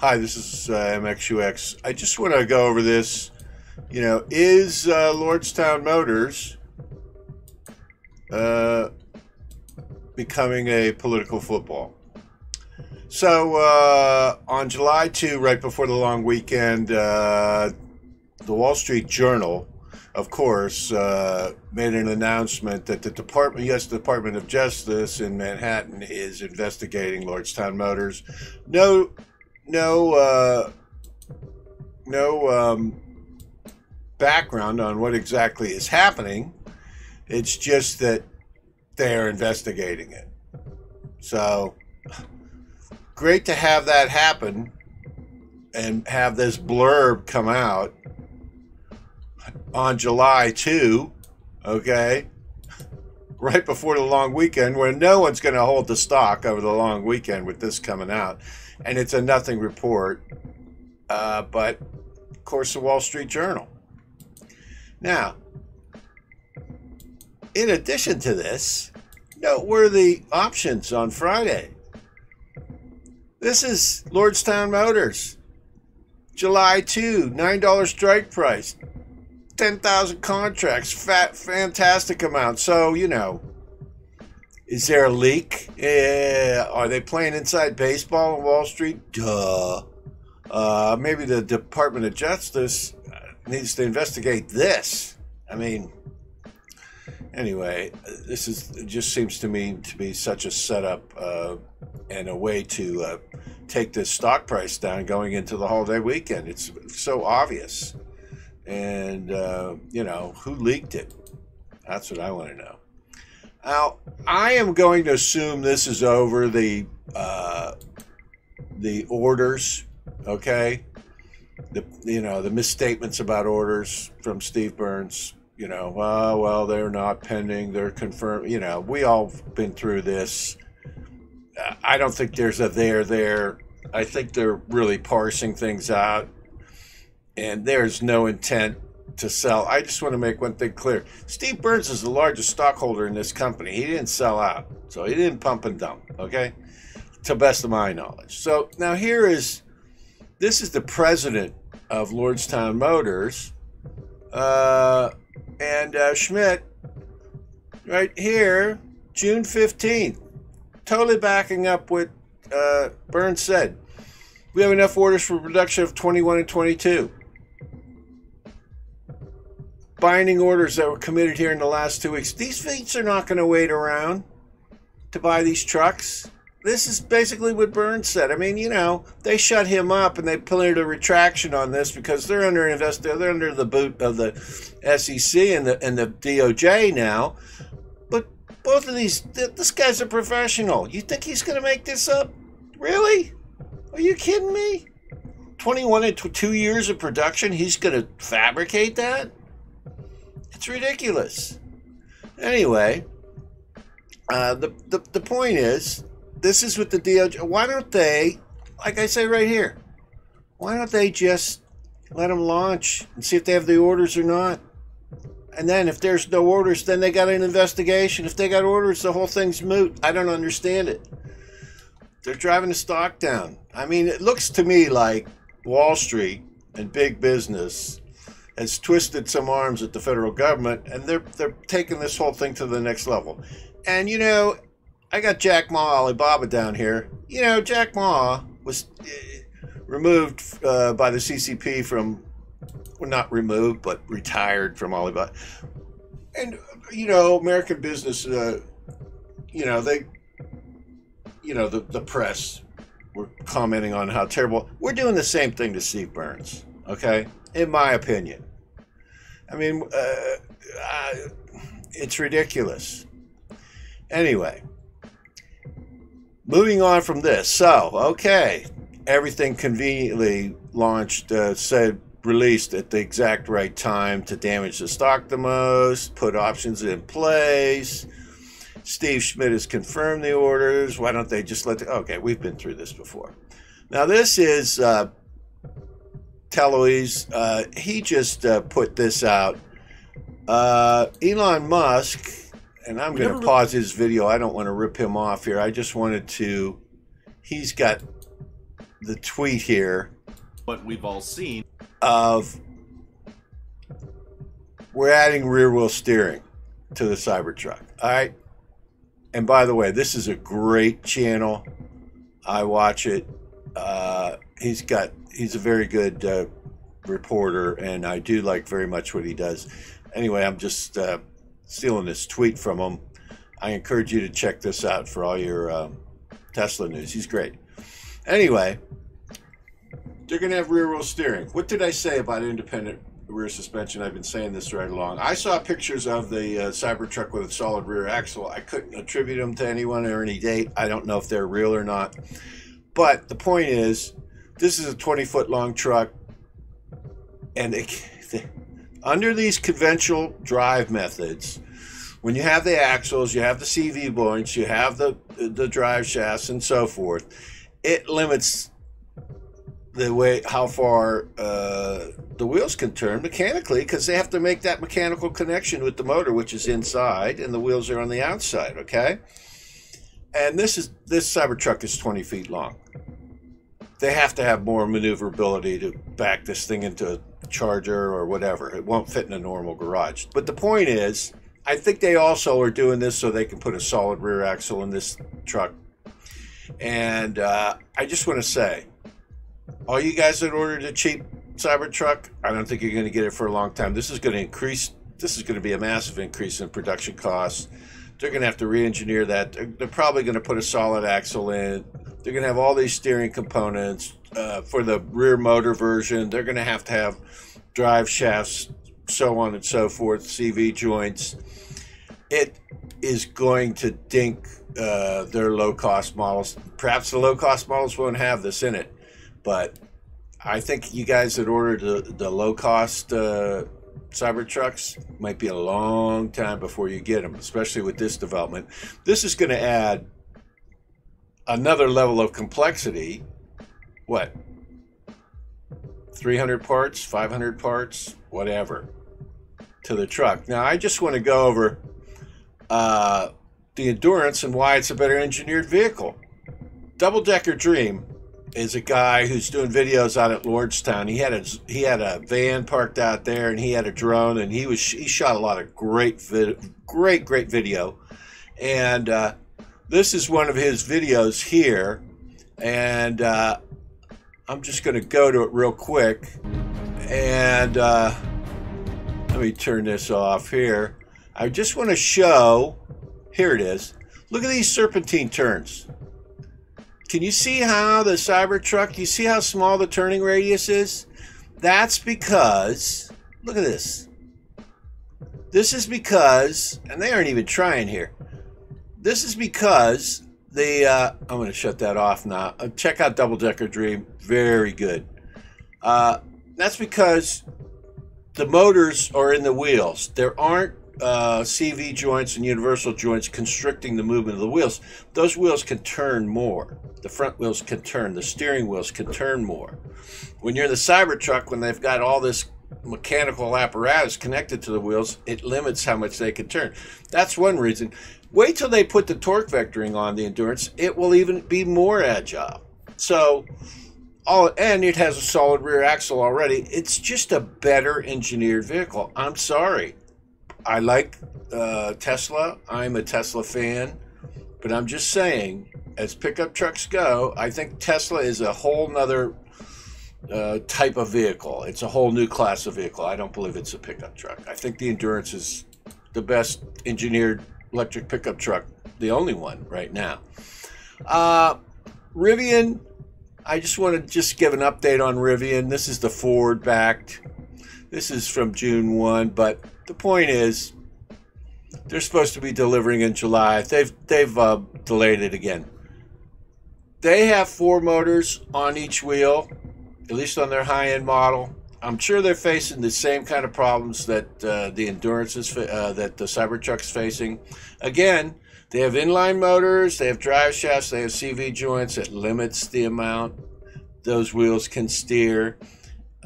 Hi, this is uh, MXUX. I just want to go over this. You know, is uh, Lordstown Motors uh, becoming a political football? So, uh, on July 2, right before the long weekend, uh, the Wall Street Journal, of course, uh, made an announcement that the Department, U.S. Department of Justice in Manhattan, is investigating Lordstown Motors. No no uh, no um, background on what exactly is happening. It's just that they're investigating it. So great to have that happen and have this blurb come out on July 2, okay? Right before the long weekend, where no one's going to hold the stock over the long weekend with this coming out and it's a nothing report. Uh, but of course, the Wall Street Journal. Now, in addition to this, noteworthy options on Friday. This is Lordstown Motors. July 2, $9 strike price. 10,000 contracts. Fat, fantastic amount. So, you know, is there a leak? Uh, are they playing inside baseball on Wall Street? Duh. Uh, maybe the Department of Justice needs to investigate this. I mean, anyway, this is just seems to me to be such a setup uh, and a way to uh, take this stock price down going into the holiday weekend. It's so obvious, and uh, you know who leaked it. That's what I want to know. Now, I am going to assume this is over the uh, the orders, okay? The you know the misstatements about orders from Steve Burns. You know, well, they're not pending. They're confirmed. You know, we all been through this. I don't think there's a there there. I think they're really parsing things out, and there's no intent to sell. I just want to make one thing clear. Steve Burns is the largest stockholder in this company. He didn't sell out, so he didn't pump and dump, okay? To best of my knowledge. So now here is this is the president of Lordstown Motors, uh, and uh, Schmidt, right here, June 15th, totally backing up what uh, Burns said. We have enough orders for production of 21 and 22 binding orders that were committed here in the last two weeks. These fleets are not going to wait around to buy these trucks. This is basically what Burns said. I mean, you know, they shut him up and they put a retraction on this because they're under invest they're under the boot of the SEC and the and the DOJ now. But both of these this guy's a professional. You think he's going to make this up? Really? Are you kidding me? 21 and 2 years of production, he's going to fabricate that? It's ridiculous. Anyway, uh, the, the, the point is, this is what the DOJ. Why don't they, like I say right here, why don't they just let them launch and see if they have the orders or not? And then if there's no orders, then they got an investigation. If they got orders, the whole thing's moot. I don't understand it. They're driving the stock down. I mean, it looks to me like Wall Street and big business has twisted some arms at the federal government, and they're they're taking this whole thing to the next level. And you know, I got Jack Ma Alibaba down here. You know, Jack Ma was uh, removed uh, by the CCP from, well, not removed, but retired from Alibaba. And you know, American business, uh, you know, they, you know, the the press were commenting on how terrible. We're doing the same thing to Steve Burns. Okay, in my opinion. I mean, uh, uh, it's ridiculous. Anyway, moving on from this. So, okay, everything conveniently launched, uh, said released at the exact right time to damage the stock the most, put options in place. Steve Schmidt has confirmed the orders. Why don't they just let the. Okay, we've been through this before. Now, this is uh, Tailosive, uh, he just uh, put this out. Uh, Elon Musk, and I'm going to pause his video. I don't want to rip him off here. I just wanted to. He's got the tweet here what we've all seen of we're adding rear wheel steering to the Cybertruck. All right. And by the way, this is a great channel. I watch it. Uh, he's got he's a very good uh, reporter, and I do like very much what he does. Anyway, I'm just uh, stealing this tweet from him. I encourage you to check this out for all your um, Tesla news. He's great. Anyway, they're going to have rear wheel steering. What did I say about independent rear suspension? I've been saying this right along. I saw pictures of the uh, Cybertruck with a solid rear axle. I couldn't attribute them to anyone or any date. I don't know if they're real or not. But the point is, this is a 20 foot long truck, and it, under these conventional drive methods, when you have the axles, you have the CV joints, you have the the drive shafts, and so forth, it limits the way how far uh, the wheels can turn mechanically because they have to make that mechanical connection with the motor, which is inside, and the wheels are on the outside. Okay, and this is this Cybertruck is 20 feet long. They have to have more maneuverability to back this thing into a charger or whatever. It won't fit in a normal garage. But the point is, I think they also are doing this so they can put a solid rear axle in this truck. And uh, I just want to say all you guys that ordered a cheap Cybertruck, I don't think you're going to get it for a long time. This is going to increase. This is going to be a massive increase in production costs. They're going to have to re-engineer that. They're, probably going to put a solid axle in. They're going to have all these steering components uh, for the rear motor version. They're going to have to have drive shafts, so on and so forth, CV joints. It is going to dink uh, their low-cost models. Perhaps the low-cost models won't have this in it but I think you guys that ordered the, the low cost uh, Cybertrucks might be a long time before you get them, especially with this development. This is going to add another level of complexity. What? 300 parts, 500 parts, whatever, to the truck. Now, I just want to go over uh, the endurance and why it's a better engineered vehicle. Double Decker Dream is a guy who's doing videos out at Lordstown. He had a he had a van parked out there, and he had a drone, and he was he shot a lot of great vid, great great video, and uh, this is one of his videos here, and uh, I'm just going to go to it real quick, and uh, let me turn this off here. I just want to show. Here it is. Look at these serpentine turns. Can you see how the Cybertruck, you see how small the turning radius is? That's because, look at this. This is because, and they aren't even trying here. This is because the, uh, I'm going to shut that off now. Uh, check out Double Decker Dream. Very good. Uh, that's because the motors are in the wheels. There aren't uh, CV joints and universal joints constricting the movement of the wheels, those wheels can turn more. The front wheels can turn, the steering wheels can turn more. When you're in the Cybertruck, when they've got all this mechanical apparatus connected to the wheels, it limits how much they can turn. That's one reason. Wait till they put the torque vectoring on the Endurance, it will even be more agile. So, all and it has a solid rear axle already. It's just a better engineered vehicle. I'm sorry. I like uh, Tesla. I'm a Tesla fan, but I'm just saying, as pickup trucks go, I think Tesla is a whole nother uh, type of vehicle. It's a whole new class of vehicle. I don't believe it's a pickup truck. I think the Endurance is the best engineered electric pickup truck, the only one right now. Uh, Rivian, I just want to just give an update on Rivian. This is the Ford backed. This is from June 1, but the point is, they're supposed to be delivering in July. They've they've uh, delayed it again. They have four motors on each wheel, at least on their high-end model. I'm sure they're facing the same kind of problems that uh, the Endurance is uh, that the Cybertruck's facing. Again, they have inline motors, they have drive shafts, they have CV joints. It limits the amount those wheels can steer.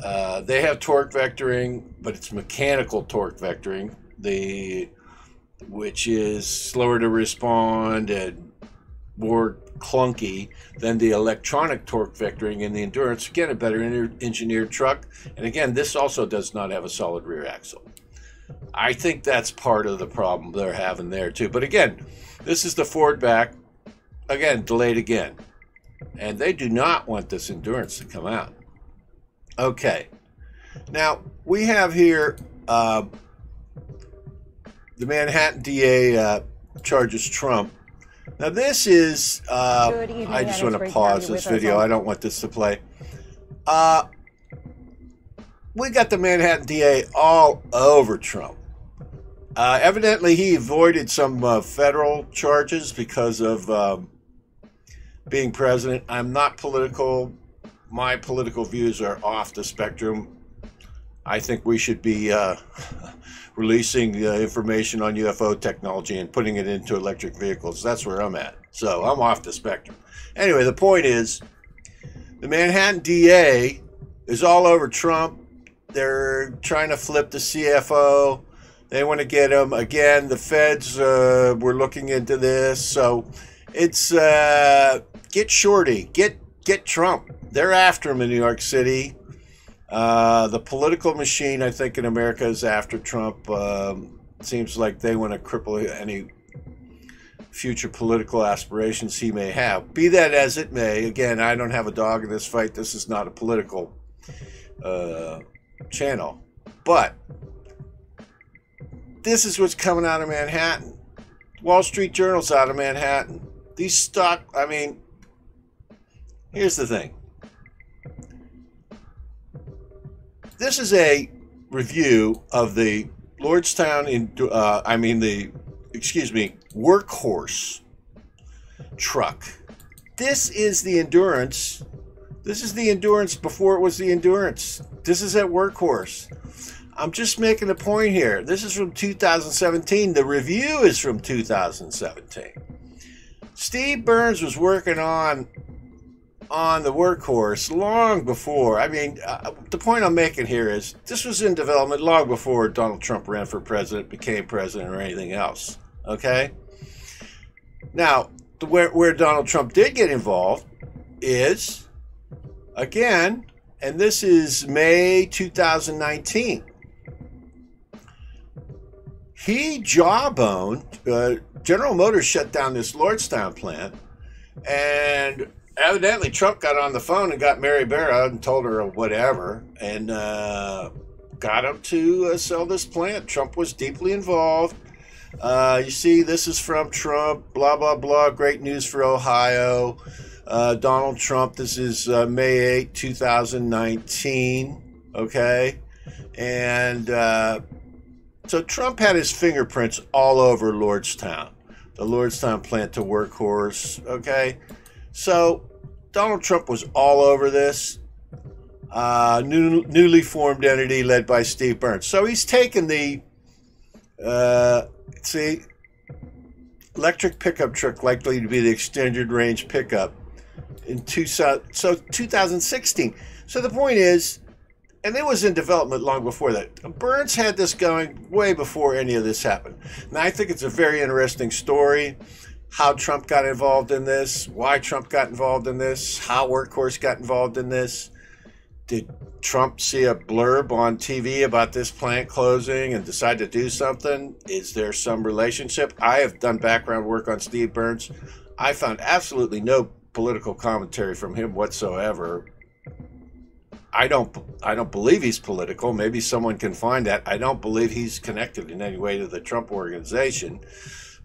Uh, they have torque vectoring, but it's mechanical torque vectoring, the which is slower to respond and more clunky than the electronic torque vectoring in the Endurance. Again, a better engineered truck. And again, this also does not have a solid rear axle. I think that's part of the problem they're having there too. But again, this is the Ford back. Again, delayed again. And they do not want this Endurance to come out. Okay. Now, we have here uh, the Manhattan DA uh, charges Trump. Now, this is. Uh, I just want to pause this video. I don't want this to play. Uh, we got the Manhattan DA all over Trump. Uh, evidently, he avoided some uh, federal charges because of um, being president. I'm not political. My political views are off the spectrum. I think we should be uh, releasing uh, information on UFO technology and putting it into electric vehicles. That's where I'm at. So I'm off the spectrum. Anyway, the point is the Manhattan DA is all over Trump. They're trying to flip the CFO. They want to get him again. The feds uh, were looking into this, so it's uh, get Shorty, get get Trump. They're after him in New York City. Uh, the political machine, I think, in America is after Trump. Um, seems like they want to cripple any future political aspirations he may have. Be that as it may, again, I don't have a dog in this fight. This is not a political uh, channel, but this is what's coming out of Manhattan. Wall Street Journal's out of Manhattan. These stock, I mean, here's the thing. This is a review of the Lordstown, in, uh, I mean, the, excuse me, workhorse truck. This is the Endurance. This is the Endurance before it was the Endurance. This is at Workhorse. I'm just making a point here. This is from 2017. The review is from 2017. Steve Burns was working on on the workhorse long before. I mean, uh, the point I'm making here is this was in development long before Donald Trump ran for president, became president, or anything else. Okay. Now, the, where where Donald Trump did get involved is again, and this is May 2019 he jawboned. Uh, General Motors shut down this Lordstown plant, and evidently Trump got on the phone and got Mary Barra and told her whatever, and uh, got him to uh, sell this plant. Trump was deeply involved. Uh, you see, this is from Trump. Blah blah blah. Great news for Ohio. Uh, Donald Trump. This is uh, May 8, 2019. Okay, and so Trump had his fingerprints all over Lordstown, the Lordstown plant to workhorse. Okay, so Donald Trump was all over this. Uh, new, newly formed entity led by Steve Burns. So he's taken the, uh, see, electric pickup truck likely to be the extended range pickup in two, so 2016. So the point is, and it was in development long before that. Burns had this going way before any of this happened. And I think it's a very interesting story how Trump got involved in this, why Trump got involved in this, how Workhorse got involved in this. Did Trump see a blurb on TV about this plant closing and decide to do something? Is there some relationship? I have done background work on Steve Burns. I found absolutely no political commentary from him whatsoever I don't I don't believe he's political. Maybe someone can find that. I don't believe he's connected in any way to the Trump organization.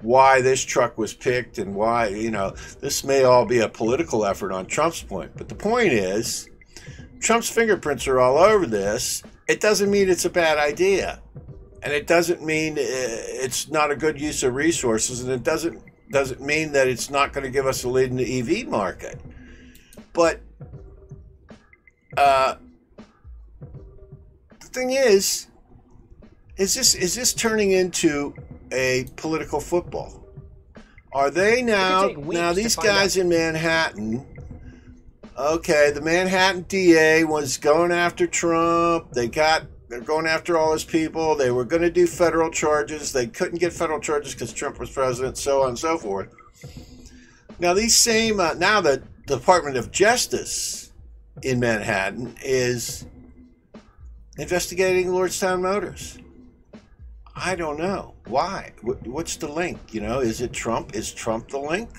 Why this truck was picked and why, you know, this may all be a political effort on Trump's point. But the point is, Trump's fingerprints are all over this. It doesn't mean it's a bad idea. And it doesn't mean uh, it's not a good use of resources and it doesn't doesn't mean that it's not going to give us a lead in the EV market. But uh, the thing is, is this is this turning into a political football? Are they now now these guys out. in Manhattan? Okay, the Manhattan DA was going after Trump. They got they're going after all his people. They were going to do federal charges. They couldn't get federal charges because Trump was president, so on and so forth. Now, these same, uh, now the Department of Justice in Manhattan is investigating Lordstown Motors. I don't know. Why? What's the link? You know, is it Trump? Is Trump the link?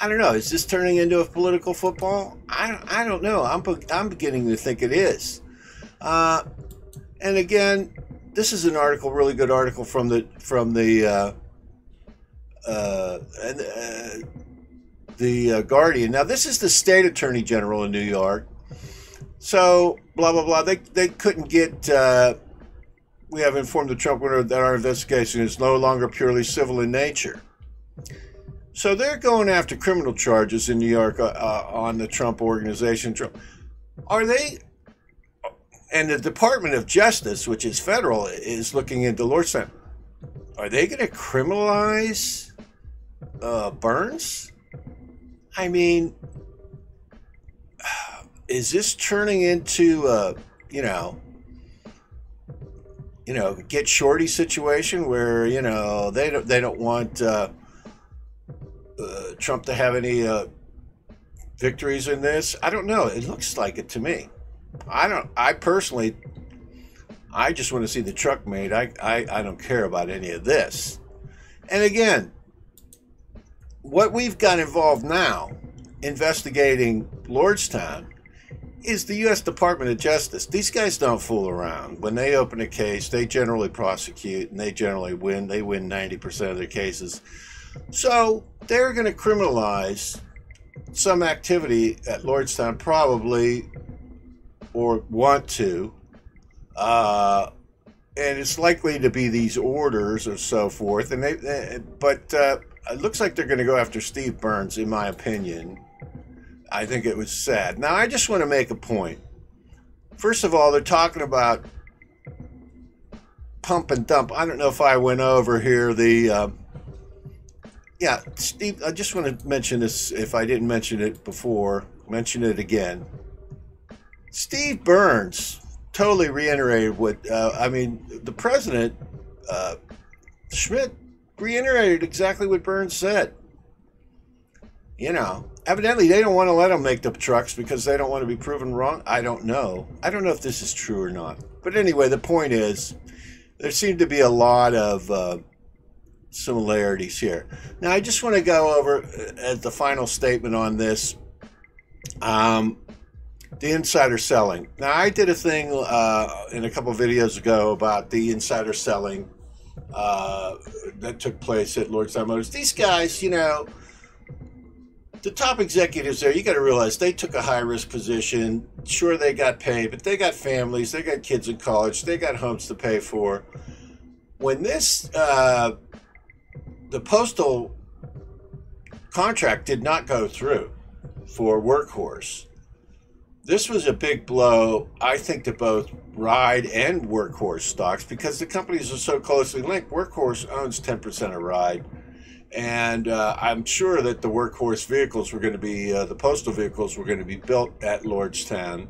I don't know. Is this turning into a political football? I, I don't know. I'm, I'm beginning to think it is. Uh, and again, this is an article, really good article from the from the uh, uh, uh, the uh, Guardian. Now, this is the state attorney general in New York. So, blah blah blah. They they couldn't get. Uh, we have informed the Trump winner that our investigation is no longer purely civil in nature. So they're going after criminal charges in New York uh, uh, on the Trump organization. Are they? And the Department of Justice, which is federal, is looking into Lordstown. Are they going to criminalize uh, Burns? I mean, is this turning into a, you know, you know, get shorty situation where you know they don't they don't want uh, uh, Trump to have any uh, victories in this? I don't know. It looks like it to me. I don't. I personally, I just want to see the truck made. I I, I don't care about any of this. And again, what we've got involved now, investigating Lordstown, is the U.S. Department of Justice. These guys don't fool around. When they open a case, they generally prosecute and they generally win. They win 90% of their cases. So they're going to criminalize some activity at Lordstown, probably, or want to. Uh, and it's likely to be these orders or so forth. And they, but uh, it looks like they're going to go after Steve Burns, in my opinion. I think it was sad. Now, I just want to make a point. First of all, they're talking about pump and dump. I don't know if I went over here the. Uh, yeah, Steve, I just want to mention this if I didn't mention it before, mention it again. Steve Burns totally reiterated what, uh, I mean, the president, uh, Schmidt, reiterated exactly what Burns said. You know, evidently they don't want to let them make the trucks because they don't want to be proven wrong. I don't know. I don't know if this is true or not. But anyway, the point is, there seem to be a lot of uh, similarities here. Now, I just want to go over uh, at the final statement on this. Um, the insider selling. Now, I did a thing uh, in a couple videos ago about the insider selling uh, that took place at Lordstown Motors. These guys, you know, the top executives there, you got to realize they took a high risk position. Sure, they got paid, but they got families, they got kids in college, they got homes to pay for. When this uh, the postal contract did not go through for Workhorse. This was a big blow, I think, to both Ride and Workhorse stocks because the companies are so closely linked. Workhorse owns 10% of Ride. And uh, I'm sure that the Workhorse vehicles were going to be, uh, the postal vehicles were going to be built at Lordstown.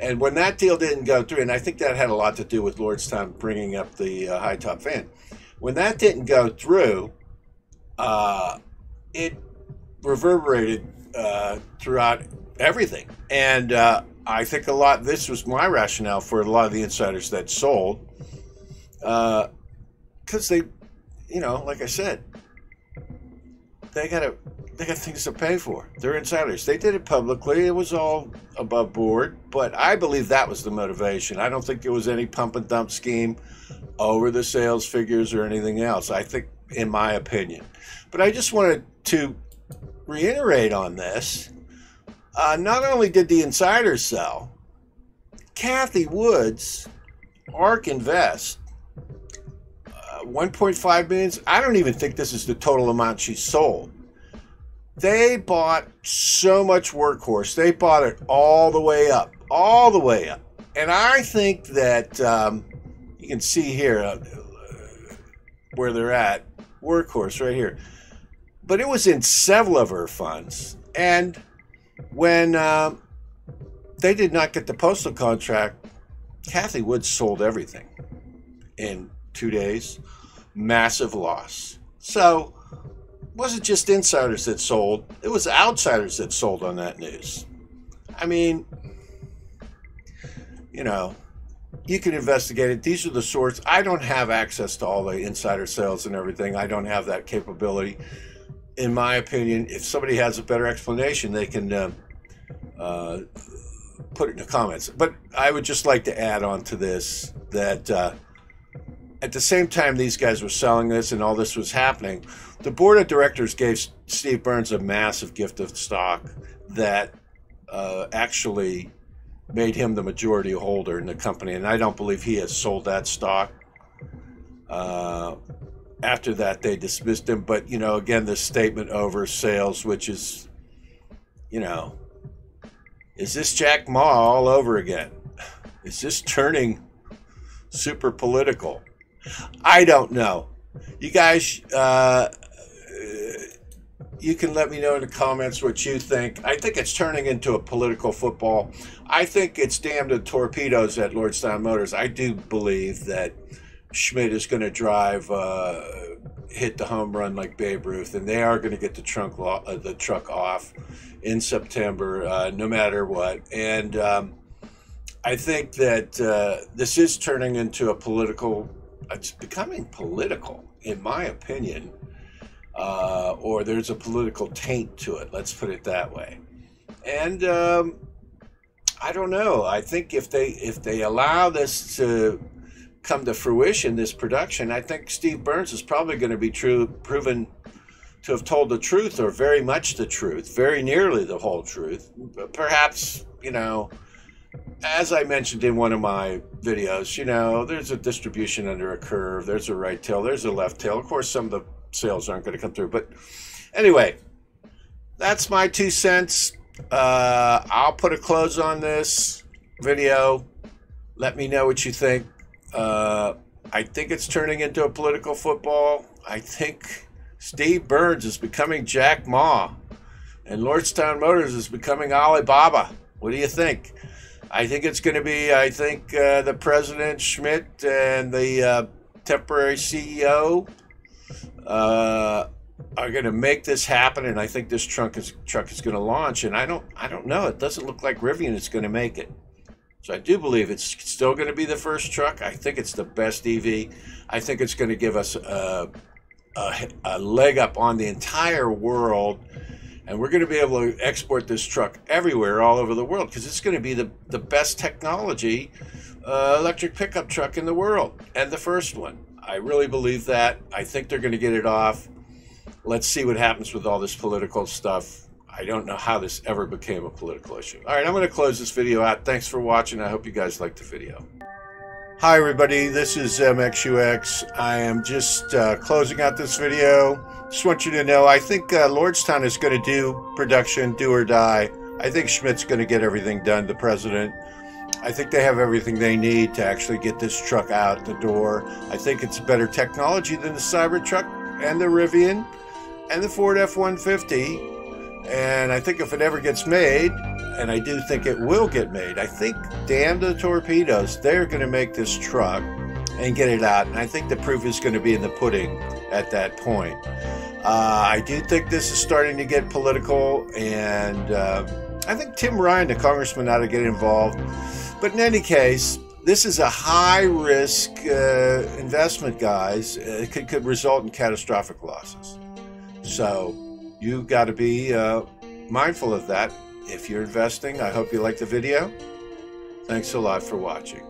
And when that deal didn't go through, and I think that had a lot to do with Lordstown bringing up the uh, high top fan, when that didn't go through, uh, it reverberated uh, throughout everything. And uh, I think a lot, this was my rationale for a lot of the insiders that sold. Because they, you know, like I said, they got to they got things to pay for. They're insiders. They did it publicly. It was all above board, but I believe that was the motivation. I don't think there was any pump and dump scheme over the sales figures or anything else. I think, in my opinion, but I just wanted to reiterate on this. Uh, not only did the insiders sell, Cathie Woods, ARK Invest, 1.5 million. I don't even think this is the total amount she sold. They bought so much workhorse. They bought it all the way up, all the way up. And I think that um, you can see here uh, where they're at. Workhorse right here but it was in several of her funds. And when uh, they did not get the postal contract, Cathie Woods sold everything in two days. Massive loss. So wasn't just insiders that sold, it was outsiders that sold on that news. I mean, you know, you can investigate it. These are the sorts. I don't have access to all the insider sales and everything. I don't have that capability. In my opinion, if somebody has a better explanation, they can uh, uh, put it in the comments. But I would just like to add on to this that uh, at the same time these guys were selling this and all this was happening, the board of directors gave Steve Burns a massive gift of stock that uh, actually made him the majority holder in the company, and I don't believe he has sold that stock. Uh, after that, they dismissed him. But you know, again, this statement over sales, which is, you know, is this Jack Ma all over again? Is this turning super political? I don't know. You guys, uh, you can let me know in the comments what you think. I think it's turning into a political football. I think it's damned the torpedoes at Lordstown Motors. I do believe that Schmidt is going to drive, uh, hit the home run like Babe Ruth, and they are going to get the trunk uh, the truck off in September, uh, no matter what. And um, I think that uh, this is turning into a political. It's becoming political, in my opinion uh, or there's a political taint to it. Let's put it that way. And um, I don't know. I think if they if they allow this to come to fruition, this production, I think Steve Burns is probably going to be true proven to have told the truth or very much the truth, very nearly the whole truth. Perhaps you know. As I mentioned in one of my videos, you know, there's a distribution under a curve, there's a right tail, there's a left tail. Of course, some of the sales aren't going to come through. But anyway, that's my two cents. Uh, I'll put a close on this video. Let me know what you think. Uh, I think it's turning into a political football. I think Steve Burns is becoming Jack Ma, and Lordstown Motors is becoming Alibaba. What do you think? I think it's going to be, I think uh, the President Schmidt and the uh, temporary CEO uh, are going to make this happen, and I think this truck is truck is going to launch. And I don't I don't know. It doesn't look like Rivian is going to make it. So I do believe it's still going to be the first truck. I think it's the best EV. I think it's going to give us a, a, a leg up on the entire world. And we're going to be able to export this truck everywhere, all over the world, because it's going to be the, the best technology uh, electric pickup truck in the world and the first one. I really believe that. I think they're going to get it off. Let's see what happens with all this political stuff. I don't know how this ever became a political issue. All right, I'm going to close this video out. Thanks for watching. I hope you guys liked the video. Hi, everybody. This is MXUX. I am just uh, closing out this video. Just want you to know, I think uh, Lordstown is going to do production, do or die. I think Schmidt's going to get everything done, the president. I think they have everything they need to actually get this truck out the door. I think it's better technology than the Cybertruck and the Rivian and the Ford F-150. And I think if it ever gets made, and I do think it will get made, I think, damn the torpedoes, they're going to make this truck and get it out. And I think the proof is going to be in the pudding at that point. Uh, I do think this is starting to get political, and uh, I think Tim Ryan, the congressman, ought to get involved. But in any case, this is a high risk uh, investment, guys. It could, could result in catastrophic losses. So you've got to be uh, mindful of that if you're investing. I hope you like the video. Thanks a lot for watching.